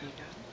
Vielen Dank.